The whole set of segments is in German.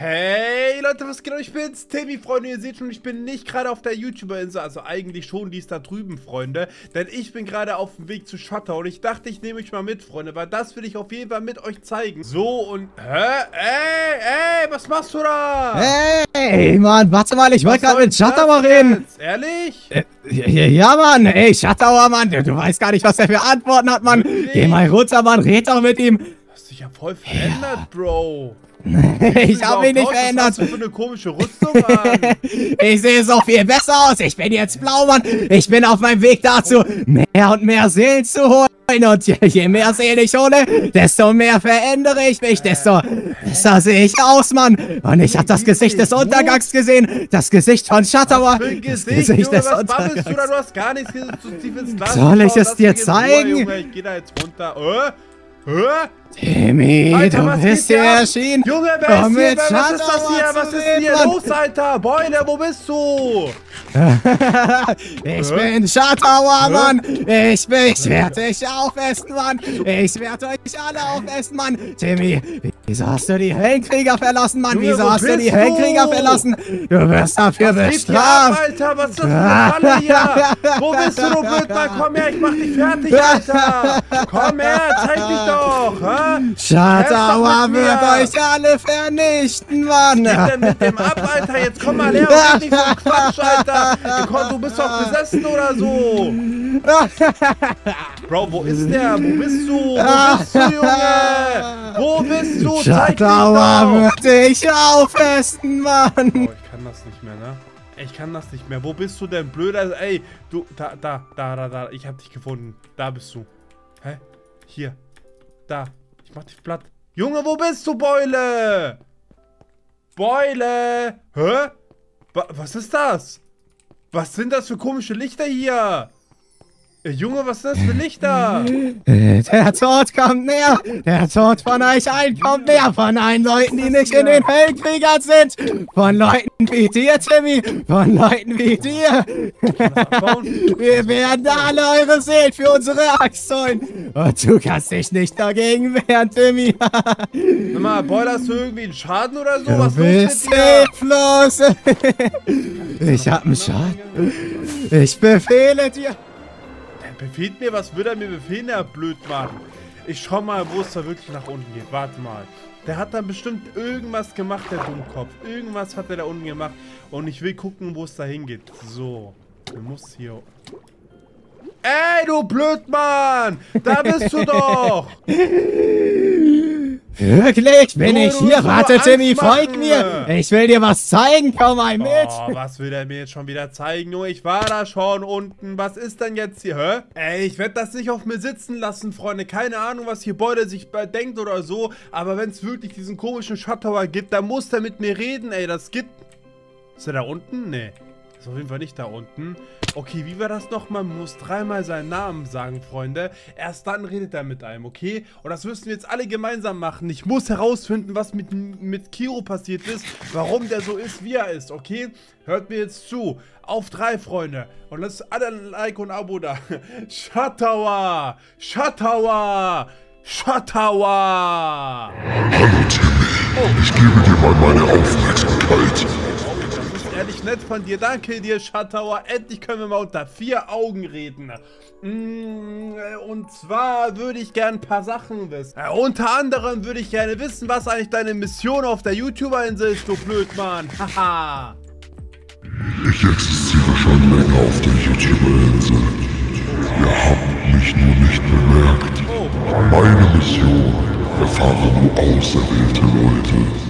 Hey Leute, was geht euch? Ich bin's, Timmy, Freunde. Ihr seht schon, ich bin nicht gerade auf der YouTuber-Insel, also eigentlich schon, die ist da drüben, Freunde. Denn ich bin gerade auf dem Weg zu Shutter und ich dachte, ich nehme euch mal mit, Freunde, weil das will ich auf jeden Fall mit euch zeigen. So und, hä? Ey, ey, was machst du da? Hey, Mann, warte mal, ich wollte gerade mit Shutter reden. Jetzt? Ehrlich? Äh, ja, Mann, ey, Shutter, Mann, du, du, weißt gar nicht, was er für Antworten hat, Mann. Wirklich? Geh mal runter, Mann, red doch mit ihm. Du hast dich ja voll verändert, ja. Bro. ich habe mich nicht verändert. Was hast du für eine komische Rüstung an? ich sehe so viel besser aus. Ich bin jetzt blau, Mann. Ich bin auf meinem Weg dazu, mehr und mehr Seelen zu holen. Und je mehr Seelen ich hole, desto mehr verändere ich mich, desto besser sehe ich aus, Mann. Und ich habe das Gesicht des Untergangs gesehen. Das Gesicht von Shutterer. Das Gesicht, des Untergangs. Du, du hast gar nichts Glas Soll ich es dir zeigen? Ruhe, Junge. Ich geh da jetzt runter. Äh? Hä? Timmy, Alter, du bist hier erschienen. Junge, wer ist hier? Was ist das hier? Was ist hier los, Alter? Beule, wo bist du? ich bin Schattauer, Mann. Ich, ich werde dich aufessen, Mann. Ich werde euch alle aufessen, Mann. Timmy, wieso hast du die Hellenkrieger verlassen, Mann? Junge, wieso hast du die Hellenkrieger verlassen? Du wirst dafür was bestraft. Geht Alter, was ist das für eine Falle hier? wo bist du, du Blödmann? Komm her, ich mach dich fertig, Alter. Komm her, zeig dich doch. Hä? Shatauer wird euch alle vernichten, Mann. Was geht denn mit dem ab, Alter? Jetzt komm mal her und nicht so Quatsch, Alter. Du bist doch besessen oder so. Bro, wo ist der? Wo bist du? Wo bist du, Junge? Wo bist du? Shatauer wird dich aufessen, Mann. Oh, ich kann das nicht mehr, ne? Ich kann das nicht mehr. Wo bist du denn, blöder? Ey, du, da, da, da, da, da. Ich hab dich gefunden. Da bist du. Hä? Hier. Da. Mach dich platt. Junge, wo bist du, Beule? Beule! Hä? Was ist das? Was sind das für komische Lichter hier? Äh, Junge, was ist das für Lichter? Der Tod kommt näher. Der Tod von euch allen kommt näher. Von allen Leuten, die nicht in den Höllenkriegern sind. Von Leuten wie dir, Timmy. Von Leuten wie dir. Wir werden alle eure Seelen für unsere Axt holen. Und du kannst dich nicht dagegen wehren, Timmy. Sag mal, Boiler, hast du irgendwie einen Schaden oder so? Du was bist hilflos. Ich hab einen Schaden. Ich befehle dir befiehlt mir, was würde er mir befehlen, der Blödmann? Ich schau mal, wo es da wirklich nach unten geht. Warte mal. Der hat dann bestimmt irgendwas gemacht, der Dummkopf. Irgendwas hat er da unten gemacht. Und ich will gucken, wo es da hingeht. So. Du musst hier... Ey, du Blödmann! Da bist du doch! Wirklich? Bin du, ich hier? Warte, Timmy, folg mir! Ich will dir was zeigen, komm mal mit! Oh, was will er mir jetzt schon wieder zeigen? Nur ich war da schon unten. Was ist denn jetzt hier, hä? Ey, ich werde das nicht auf mir sitzen lassen, Freunde. Keine Ahnung, was hier Beute sich denkt oder so. Aber wenn es wirklich diesen komischen Shuttower gibt, dann muss er mit mir reden, ey. Das gibt... Ist er da unten? Nee. Ist auf jeden Fall nicht da unten. Okay, wie war das nochmal? Man muss dreimal seinen Namen sagen, Freunde. Erst dann redet er mit einem, okay? Und das müssen wir jetzt alle gemeinsam machen. Ich muss herausfinden, was mit, mit Kiro passiert ist, warum der so ist, wie er ist, okay? Hört mir jetzt zu. Auf drei, Freunde. Und lasst alle ein Like und ein Abo da. Shutower! Shutower! Shutower! Hallo, Timmy. Ich gebe dir mal meine Aufmerksamkeit ehrlich nett von dir. Danke dir, Schattauer. Endlich können wir mal unter vier Augen reden. Mm, und zwar würde ich gerne ein paar Sachen wissen. Ja, unter anderem würde ich gerne wissen, was eigentlich deine Mission auf der YouTuber-Insel ist, du Blödmann. Haha. ich existiere schon länger auf der YouTuber-Insel. Ihr habt mich nur nicht bemerkt. Oh. Meine Mission erfahren nur auserwählte Leute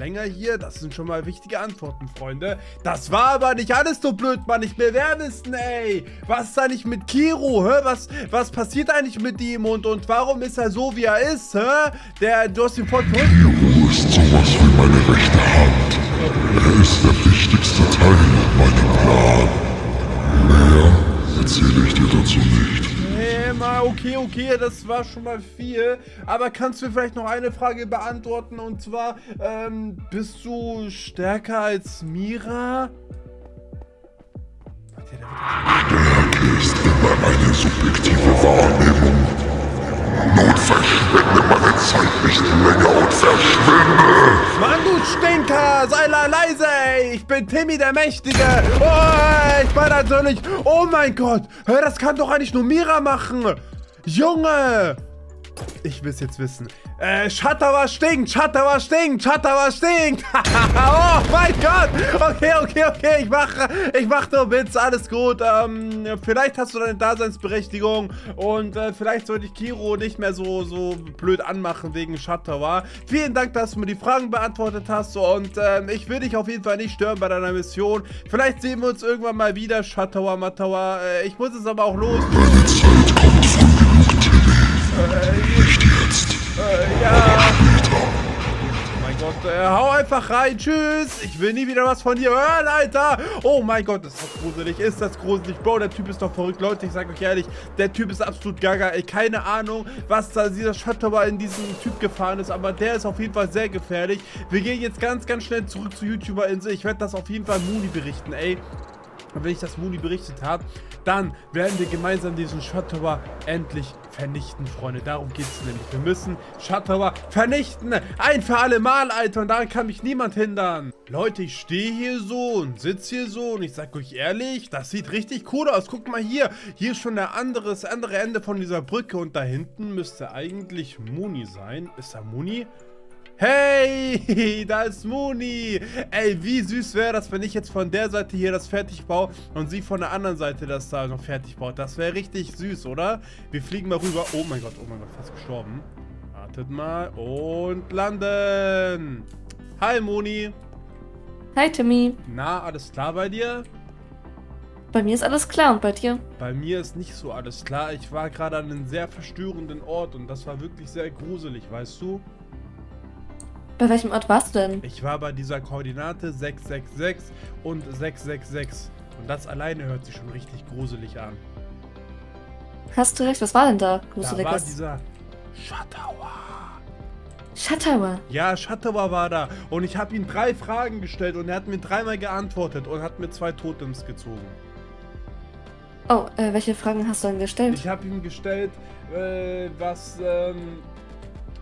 länger hier. Das sind schon mal wichtige Antworten, Freunde. Das war aber nicht alles so blöd, Mann. Ich will wer wissen, ey. Was ist eigentlich mit Kiro, hä? Was, was passiert eigentlich mit ihm und, und warum ist er so, wie er ist, hä? Der, du hast ihn voll. Kiro ist sowas wie meine rechte Hand. Er ist der wichtigste Teil meinem Plan. Mehr erzähle ich dir dazu nicht mal, okay, okay, das war schon mal viel. Aber kannst du mir vielleicht noch eine Frage beantworten? Und zwar, ähm, bist du stärker als Mira? Stärke ist immer eine subjektive Wahrnehmung. Nun verschwinde meine Zeit nicht länger und verschwinde! Mann, du Stinker! Sei la leise! Ich bin Timmy der Mächtige! Oh, ich war natürlich... Oh mein Gott! Hör, Das kann doch eigentlich nur Mira machen! Junge! Ich will es jetzt wissen. Äh, Shatawa stinkt, Shatawa stinkt, Shatawa stinkt. oh mein Gott. Okay, okay, okay. Ich mache ich mach nur Witz. Alles gut. Ähm, vielleicht hast du deine Daseinsberechtigung. Und äh, vielleicht sollte ich Kiro nicht mehr so, so blöd anmachen wegen Shatawa. Vielen Dank, dass du mir die Fragen beantwortet hast. Und äh, ich will dich auf jeden Fall nicht stören bei deiner Mission. Vielleicht sehen wir uns irgendwann mal wieder. Shatawa, Matawa. Äh, ich muss es aber auch los. Jetzt. Ja. Oh mein Gott, äh, hau einfach rein. Tschüss. Ich will nie wieder was von dir hören, Alter. Oh mein Gott, ist das gruselig. Ist das gruselig. Bro, der Typ ist doch verrückt. Leute, ich sag euch ehrlich, der Typ ist absolut gaga. Ey, keine Ahnung, was da dieser Shutterer in diesen Typ gefahren ist. Aber der ist auf jeden Fall sehr gefährlich. Wir gehen jetzt ganz, ganz schnell zurück zu YouTuber-Insel. Ich werde das auf jeden Fall Mooney berichten, ey. Und wenn ich das Mooney berichtet habe, dann werden wir gemeinsam diesen Shutterer endlich vernichten, Freunde. Darum geht es nämlich. Wir müssen Shutterer vernichten. Ein für alle Mal, Alter. Und daran kann mich niemand hindern. Leute, ich stehe hier so und sitze hier so. Und ich sag euch ehrlich, das sieht richtig cool aus. Guckt mal hier. Hier ist schon der andere, das andere Ende von dieser Brücke. Und da hinten müsste eigentlich Mooney sein. Ist da Mooney? Hey, da ist Mooney. Ey, wie süß wäre das, wenn ich jetzt von der Seite hier das fertig baue und sie von der anderen Seite das da noch fertig baut. Das wäre richtig süß, oder? Wir fliegen mal rüber. Oh mein Gott, oh mein Gott, fast gestorben. Wartet mal und landen. Hi, Moni. Hi, Timmy. Na, alles klar bei dir? Bei mir ist alles klar und bei dir? Bei mir ist nicht so alles klar. Ich war gerade an einem sehr verstörenden Ort und das war wirklich sehr gruselig, weißt du? Bei welchem Ort warst du denn? Ich war bei dieser Koordinate 666 und 666. Und das alleine hört sich schon richtig gruselig an. Hast du recht, was war denn da Da war gruseliges? dieser Shatawa. Shutower. Ja, Shatawa war da. Und ich habe ihm drei Fragen gestellt und er hat mir dreimal geantwortet und hat mir zwei Totems gezogen. Oh, äh, welche Fragen hast du denn gestellt? Ich habe ihm gestellt, äh, was, ähm,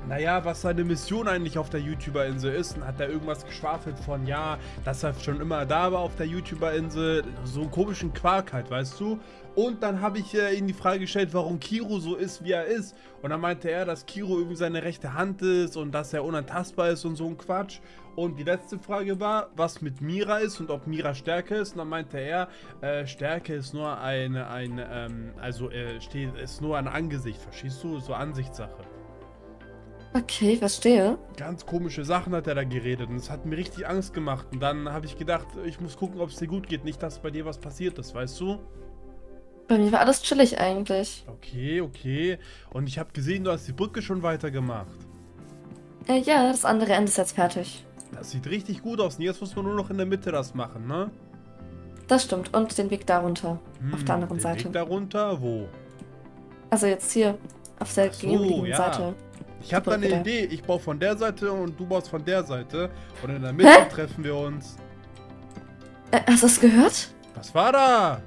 naja, was seine Mission eigentlich auf der YouTuber-Insel ist. Und hat er irgendwas geschwafelt von, ja, dass er schon immer da war auf der YouTuber-Insel. So einen komischen Quark halt, weißt du? Und dann habe ich äh, ihm die Frage gestellt, warum Kiro so ist, wie er ist. Und dann meinte er, dass Kiro irgendwie seine rechte Hand ist und dass er unantastbar ist und so ein Quatsch. Und die letzte Frage war, was mit Mira ist und ob Mira Stärke ist. Und dann meinte er, äh, Stärke ist nur eine, eine ähm, also äh, steht, ist nur ein Angesicht, verstehst du? So Ansichtssache. Okay, verstehe. Ganz komische Sachen hat er da geredet und es hat mir richtig Angst gemacht. Und dann habe ich gedacht, ich muss gucken, ob es dir gut geht. Nicht, dass bei dir was passiert ist, weißt du? Bei mir war alles chillig eigentlich. Okay, okay. Und ich habe gesehen, du hast die Brücke schon weitergemacht. Äh, ja, das andere Ende ist jetzt fertig. Das sieht richtig gut aus. Und jetzt muss man nur noch in der Mitte das machen, ne? Das stimmt. Und den Weg darunter. auf Hm, der anderen den Seite. Weg darunter, wo? Also jetzt hier. Auf der so, gegenüberliegenden ja. Seite. Ich habe da eine. Idee. Ich baue von der Seite und du baust von der Seite. Und in der Mitte treffen wir uns. Äh, hast du das gehört? Was war da?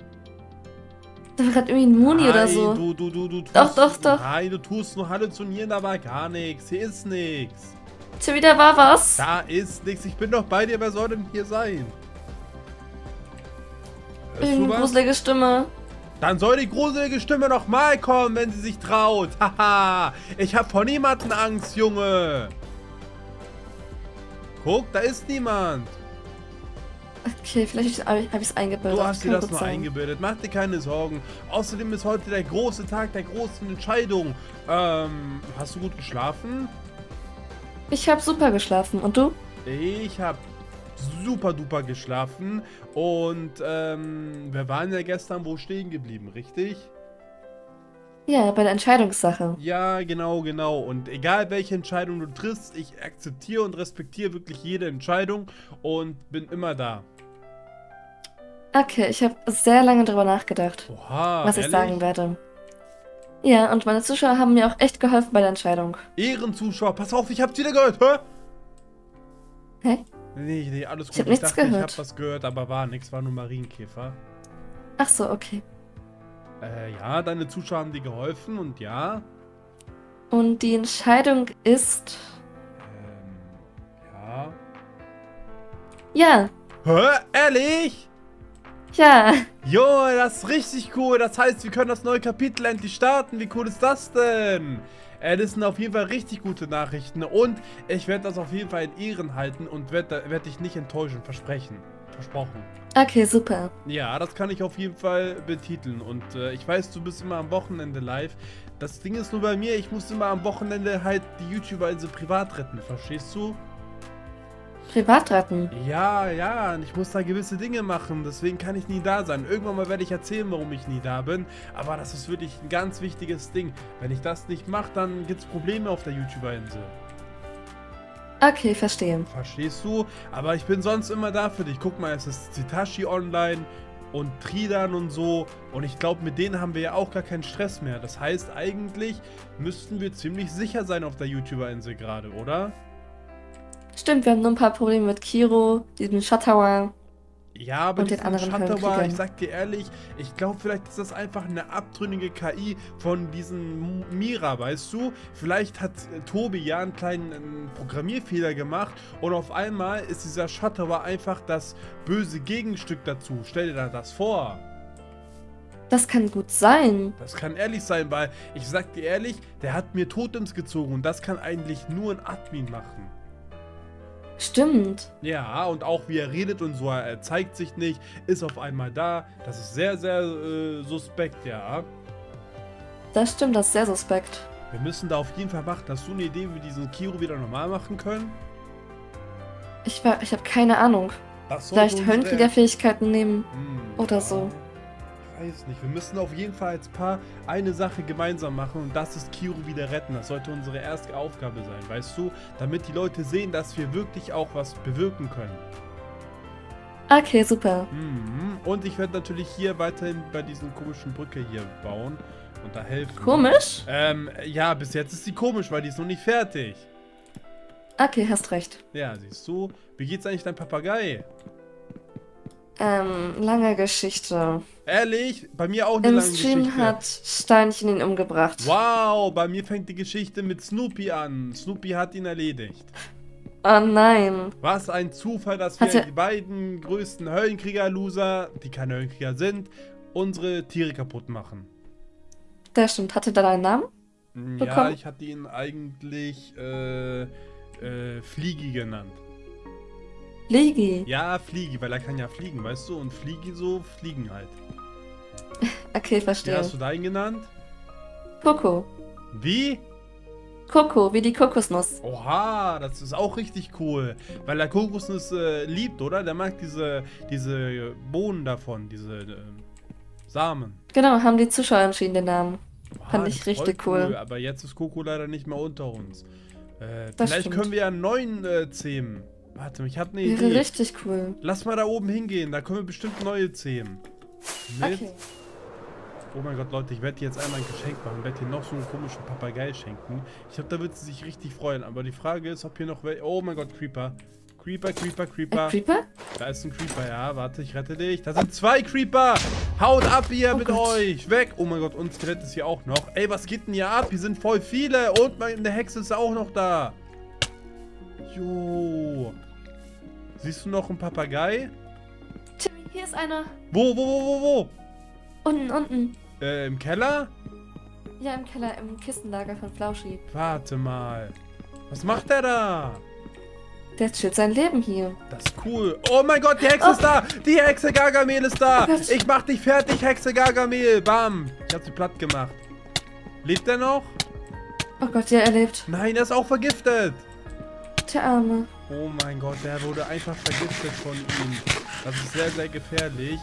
Da war gerade irgendwie ein Moni oder so. Du, du, du, du tust, Doch, doch, doch. Nein, du tust nur halluzinieren, da war gar nichts. Hier ist nichts. Timmy, da war was. Da ist nichts. Ich bin doch bei dir. Wer soll denn hier sein? Hörst Irgendeine gruselige Stimme. Dann soll die gruselige Stimme noch mal kommen, wenn sie sich traut. Haha. ich hab vor niemanden Angst, Junge. Guck, da ist niemand. Okay, vielleicht habe ich es eingebildet. Du hast dir das nur sein. eingebildet. Mach dir keine Sorgen. Außerdem ist heute der große Tag der großen Entscheidung. Ähm, hast du gut geschlafen? Ich habe super geschlafen. Und du? Ich habe super duper geschlafen. Und ähm, wir waren ja gestern wo stehen geblieben, richtig? Ja, bei der Entscheidungssache. Ja, genau, genau. Und egal welche Entscheidung du triffst, ich akzeptiere und respektiere wirklich jede Entscheidung und bin immer da. Okay, ich habe sehr lange drüber nachgedacht, Oha, was ich ehrlich? sagen werde. Ja, und meine Zuschauer haben mir auch echt geholfen bei der Entscheidung. Ehrenzuschauer, pass auf, ich hab's wieder gehört, hä? Hä? Nee, nee, alles gut. Ich hab nichts dachte, ich gehört. hab was gehört, aber war nichts, war nur Marienkäfer. Ach so, okay. Äh, ja, deine Zuschauer haben dir geholfen und ja. Und die Entscheidung ist... Ähm, ja. Ja, Hä? Ehrlich? Ja, Jo, das ist richtig cool. Das heißt, wir können das neue Kapitel endlich starten. Wie cool ist das denn? Äh, das sind auf jeden Fall richtig gute Nachrichten. Und ich werde das auf jeden Fall in Ehren halten und werde werd dich nicht enttäuschen. Versprechen. Versprochen. okay, super. Ja, das kann ich auf jeden Fall betiteln. Und äh, ich weiß, du bist immer am Wochenende live. Das Ding ist nur bei mir, ich muss immer am Wochenende halt die YouTuber also privat retten. Verstehst du? Privatretten. Ja, ja, und ich muss da gewisse Dinge machen, deswegen kann ich nie da sein. Irgendwann mal werde ich erzählen, warum ich nie da bin, aber das ist wirklich ein ganz wichtiges Ding. Wenn ich das nicht mache, dann gibt es Probleme auf der YouTuber-Insel. Okay, verstehe. Verstehst du? Aber ich bin sonst immer da für dich. Guck mal, es ist Zitashi online und Tridan und so. Und ich glaube, mit denen haben wir ja auch gar keinen Stress mehr. Das heißt, eigentlich müssten wir ziemlich sicher sein auf der YouTuber-Insel gerade, oder? Stimmt, wir haben nur ein paar Probleme mit Kiro, diesem Shuttower. Ja, aber Und den anderen Höhlenkriegern. ich sag dir ehrlich, ich glaube, vielleicht ist das einfach eine abtrünnige KI von diesem Mira, weißt du? Vielleicht hat äh, Tobi ja einen kleinen ähm, Programmierfehler gemacht und auf einmal ist dieser Shutterer einfach das böse Gegenstück dazu. Stell dir da das vor. Das kann gut sein. Das kann ehrlich sein, weil ich sag dir ehrlich, der hat mir Totems gezogen und das kann eigentlich nur ein Admin machen. Stimmt. Ja, und auch wie er redet und so, er zeigt sich nicht, ist auf einmal da. Das ist sehr, sehr äh, suspekt, ja. Das stimmt, das ist sehr suspekt. Wir müssen da auf jeden Fall machen. Hast du eine Idee, wie wir diesen Kiro wieder normal machen können? Ich, war- ich habe keine Ahnung. Vielleicht unsere- Höllenkriegerfähigkeiten nehmen. Hm, oder ja. so. Ich weiß nicht. Wir müssen auf jeden Fall als Paar eine Sache gemeinsam machen und das ist Kiro wieder retten. Das sollte unsere erste Aufgabe sein, weißt du? Damit die Leute sehen, dass wir wirklich auch was bewirken können. Okay, super. Mhm. Und ich werde natürlich hier weiterhin bei diesen komischen Brücke hier bauen und da helfen. Komisch? Ähm, ja, bis jetzt ist sie komisch, weil die ist noch nicht fertig. Okay, hast recht. Ja, siehst du. Wie geht's eigentlich deinem Papagei? Ähm, lange Geschichte. Ehrlich? Bei mir auch eine Im lange Stream Geschichte. hat Steinchen ihn umgebracht. Wow, bei mir fängt die Geschichte mit Snoopy an. Snoopy hat ihn erledigt. Oh nein. Was ein Zufall, dass Hat wir die beiden größten Höllenkrieger-Loser, die keine Höllenkrieger sind, unsere Tiere kaputt machen. Das stimmt. Hatte da einen Namen? Ja, Bekommen? ich hatte ihn eigentlich äh, äh, Fliegi genannt. Ligi. Ja, Fliegi, weil er kann ja fliegen, weißt du? Und Fliegi so fliegen halt. Okay, Wie verstehe. hast du deinen genannt? Coco. Wie? Coco, wie die Kokosnuss. Oha, das ist auch richtig cool. Weil er Kokosnuss äh, liebt, oder? Der mag diese, diese Bohnen davon, diese äh, Samen. Genau, haben die Zuschauer entschieden den Namen. Oha, Fand ich richtig cool. Aber jetzt ist Coco leider nicht mehr unter uns. Äh, vielleicht stimmt. können wir ja einen neuen äh, zähmen. Warte, ich habe eine Wäre Idee. richtig cool. Lass mal da oben hingehen, da können wir bestimmt neue zähmen. Mit. Okay. Oh mein Gott, Leute, ich werde dir jetzt einmal ein Geschenk machen. Ich werde dir noch so einen komischen Papagei schenken. Ich glaube, da wird sie sich richtig freuen. Aber die Frage ist, ob hier noch Oh mein Gott, Creeper. Creeper, Creeper, Creeper. Creeper? Da ist ein Creeper, ja. Warte, ich rette dich. Da sind zwei Creeper. Haut ab hier Oh mit Gott. euch. Weg. Oh mein Gott, und Skelett ist hier auch noch. Ey, was geht denn hier ab? Hier sind voll viele. Und meine Hexe ist auch noch da. Jo. Siehst du noch einen Papagei? Timmy, hier ist einer. Wo, wo, wo, wo, wo? Unten, unten. Äh, im Keller? Ja, im Keller, im Kistenlager von Flauschi. Warte mal. Was macht der da? Der chillt sein Leben hier. Das ist cool. Oh mein Gott, die Hexe ist da. Die Hexe Gargamel ist da. Oh. Ich mach dich fertig, Hexe Gargamel. Bam. Ich hab sie platt gemacht. Lebt er noch? Oh Gott, ja, er lebt. Nein, er ist auch vergiftet. Der Arme. Oh mein Gott, der wurde einfach vergiftet von ihm. Das ist sehr, sehr gefährlich.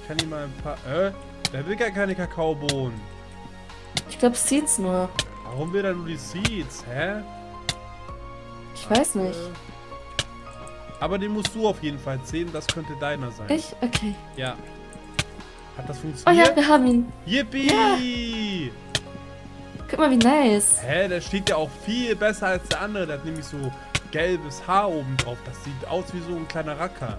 Ich kann ihm mal ein paar... Äh? Der will gar keine Kakaobohnen. Ich glaube, Seeds nur. Warum will er nur die Seeds? Hä? Ich weiß nicht. Äh, Aber den musst du auf jeden Fall zählen. Das könnte deiner sein. Ich? Okay. Ja. Hat das Oh funktioniert? ja, wir haben ihn. Yippie! Guck mal, wie nice. Hä, der steht ja auch viel besser als der andere. Der hat nämlich so gelbes Haar oben drauf. Das sieht aus wie so ein kleiner Racker.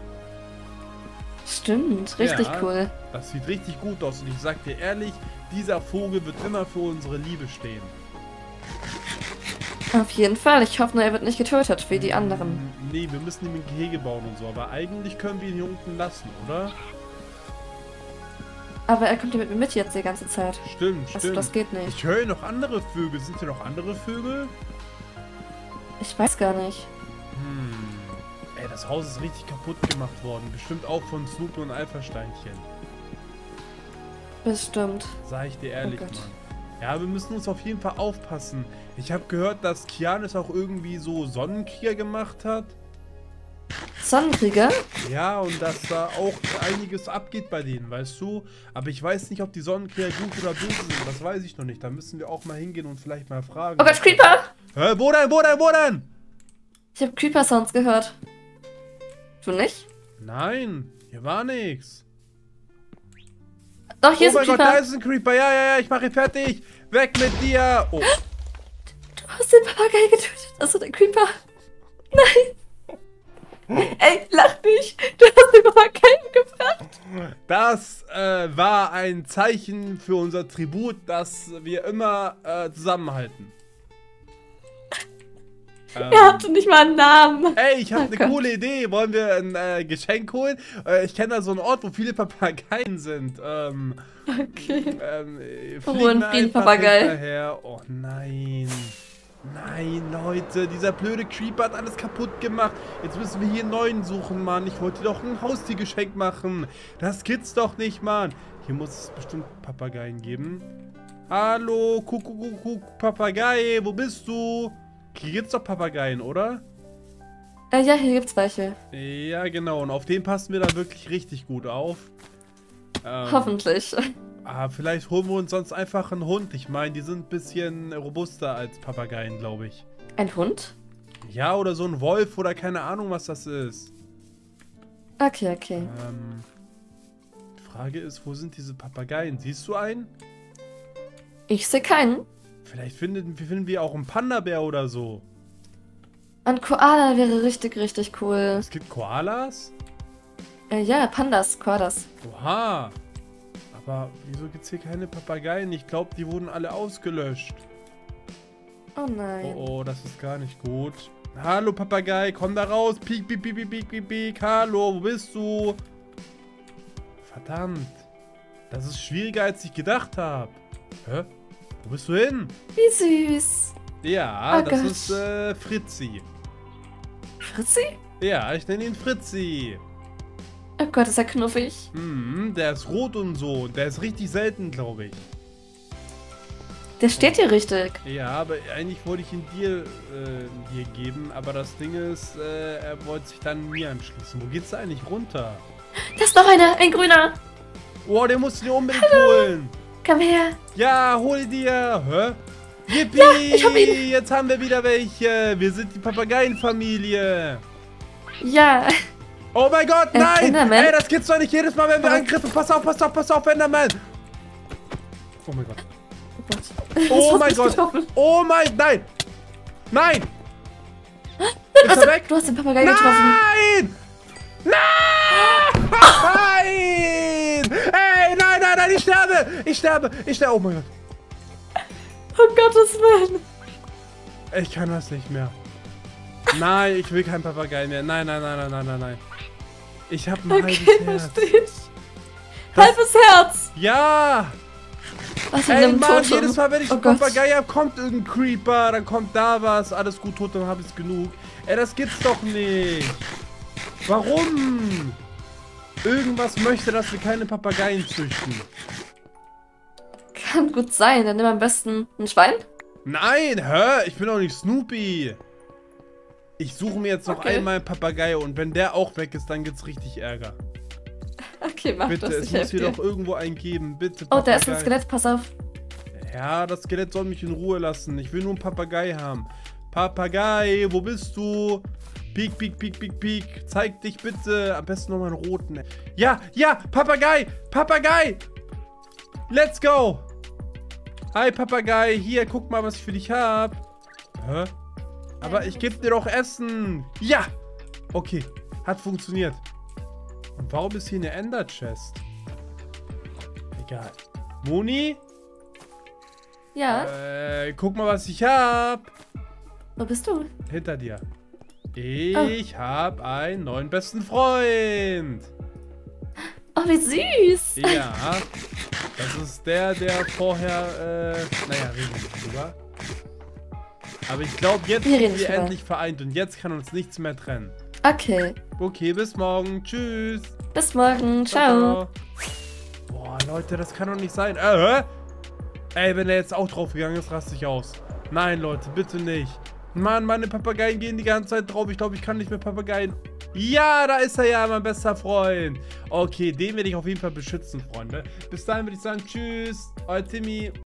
Stimmt, richtig Ja. cool. Das sieht richtig gut aus. Und ich sag dir ehrlich, dieser Vogel wird immer für unsere Liebe stehen. Auf jeden Fall. Ich hoffe nur, er wird nicht getötet, wie die anderen. Nee, wir müssen ihm ein Gehege bauen und so. Aber eigentlich können wir ihn hier unten lassen, oder? Aber er kommt ja mit mir mit jetzt die ganze Zeit. Stimmt, Also stimmt. das geht nicht. Ich höre noch andere Vögel. Sind hier noch andere Vögel? Ich weiß gar nicht. Hm. Ey, das Haus ist richtig kaputt gemacht worden. Bestimmt auch von Snoopy und Alpha-Steinchen. Bestimmt. Sag ich dir ehrlich, Oh. Mann. Ja, wir müssen uns auf jeden Fall aufpassen. Ich habe gehört, dass Kianis auch irgendwie so Sonnenkrieger gemacht hat. Sonnenkrieger? Ja, und dass da auch einiges abgeht bei denen, weißt du? Aber ich weiß nicht, ob die Sonnenkrieger gut oder böse sind. Das weiß ich noch nicht. Da müssen wir auch mal hingehen und vielleicht mal fragen. Oh Gott, Creeper! Hä, wo denn, wo denn, wo denn? Ich habe Creeper-Sounds gehört. Du nicht? Nein, hier war nichts. Doch, hier oh ist mein ein Gott, Creeper. da ist ein Creeper. Ja, ja, ja, ich mache ihn fertig. Weg mit dir. Oh, Du hast den Papagei getötet. Also der Creeper. Nein. Ey, lach nicht. Du hast den Papagei gebracht. das äh, war ein Zeichen für unser Tribut, dass wir immer äh, zusammenhalten. Ähm, Er hatte nicht mal einen Namen. Ey, ich habe Oh eine Gott. coole Idee. Wollen wir ein äh, Geschenk holen? Äh, ich kenne da so einen Ort, wo viele Papageien sind. Ähm, Okay. ähm, äh, Oh, fliegen ein wir einfach Friedenpapagei. hinterher. Oh nein. Nein, Leute, dieser blöde Creeper hat alles kaputt gemacht. Jetzt müssen wir hier einen neuen suchen, Mann. Ich wollte doch ein Haustiergeschenk machen. Das gibt's doch nicht, Mann. Hier muss es bestimmt Papageien geben. Hallo, Kuckuckuck, Papagei, wo bist du? Hier gibt's doch Papageien, oder? Äh, ja, hier gibt's welche. Ja, genau. Und auf den passen wir dann wirklich richtig gut auf. Ähm, Hoffentlich. Ah, vielleicht holen wir uns sonst einfach einen Hund. Ich meine, die sind ein bisschen robuster als Papageien, glaube ich. Ein Hund? Ja, oder so ein Wolf oder keine Ahnung, was das ist. Okay, okay. Ähm, die Frage ist, wo sind diese Papageien? Siehst du einen? Ich sehe keinen. Vielleicht finden, finden wir auch einen Panda-Bär oder so. Ein Koala wäre richtig, richtig cool. Es gibt Koalas? Äh, ja, Pandas, Koalas. Oha. Aber wieso gibt es hier keine Papageien? Ich glaube, die wurden alle ausgelöscht. Oh nein. Oh, oh, das ist gar nicht gut. Hallo Papagei, komm da raus. Piek, piek, piek, piek, piek, piek, piek. Hallo, wo bist du? Verdammt. Das ist schwieriger, als ich gedacht habe. Hä? Wo bist du hin? Wie süß. Ja, Oh das Gott. ist äh, Fritzi. Fritzi? Ja, ich nenne ihn Fritzi. Oh Gott, ist er knuffig. Hm, der ist rot und so. Der ist richtig selten, glaube ich. Der steht hier richtig. Ja, aber eigentlich wollte ich ihn dir äh, hier geben, aber das Ding ist, äh, er wollte sich dann mir anschließen. Wo geht's da eigentlich runter? Da ist noch einer, ein grüner. Oh, den musst du dir unbedingt holen. Komm her. Ja, hol dir. Hä? Yippie! Ja, ich hab ihn. Jetzt haben wir wieder welche. Wir sind die Papageienfamilie. Ja. Oh mein Gott, Äh, nein! Enderman? Ey, das gibt's doch nicht jedes Mal, wenn wir angriffen. Pass auf, pass auf, pass auf, Enderman! Oh mein Gott. Oh. Oh mein Gott. Oh mein, nein! Nein! Du Ist er weg? du hast den Papagei getroffen. Nein! Nein! Nein, ich sterbe! Ich sterbe! Ich sterbe! Oh mein Gott. Oh Gottes Willen. Ich kann das nicht mehr. Nein, ich will kein Papagei mehr. Nein, nein, nein, nein, nein, nein, nein. Ich habe ein Okay, halbes Herz. verstehe ich. Halbes Herz. Ja! Was Ey, Mann, Totem. jedes Mal, wenn ich Oh einen. Papagei hab, kommt irgendein Creeper, dann kommt da was, alles gut tot, dann habe ich genug. Ey, das gibt's doch nicht. Warum? Irgendwas möchte, dass wir keine Papageien züchten. Kann gut sein. Dann nimm am besten ein Schwein. Nein, hä? Ich bin doch nicht Snoopy. Ich suche mir jetzt noch Okay. einmal einen Papagei und wenn der auch weg ist, dann gibt's richtig Ärger. Okay, mach Bitte, das. es Ich muss hier dir. doch irgendwo einen geben. Bitte, Oh, da ist ein Papagei. Skelett. Pass auf. Ja, das Skelett soll mich in Ruhe lassen. Ich will nur einen Papagei haben. Papagei, wo bist du? Piek, piek, piek, piek, piek. Zeig dich bitte. Am besten nochmal einen roten. Ja, ja, Papagei, Papagei. Let's go. Hi, Papagei. Hier, guck mal, was ich für dich hab. Hä? Aber ich geb dir doch Essen. Ja. Okay, hat funktioniert. Und warum ist hier eine Ender-Chest? Egal. Moni? Ja. Äh, guck mal, was ich hab. Wo bist du? Hinter dir. Ich habe einen neuen besten Freund. Oh, wie süß. Ja. Das ist der, der vorher, äh, naja, reden wir nicht drüber. Aber ich glaube, jetzt Wir sind wir drüber. endlich vereint und jetzt kann uns nichts mehr trennen. Okay. Okay, bis morgen. Tschüss. Bis morgen. Ciao. Boah, Leute, das kann doch nicht sein. Äh, hä? Ey, wenn er jetzt auch draufgegangen ist, raste ich aus. Nein, Leute, bitte nicht. Mann, meine Papageien gehen die ganze Zeit drauf. Ich glaube, ich kann nicht mehr Papageien. Ja, da ist er ja, mein bester Freund. Okay, den werde ich auf jeden Fall beschützen, Freunde. Bis dahin würde ich sagen, tschüss. Euer Timmy.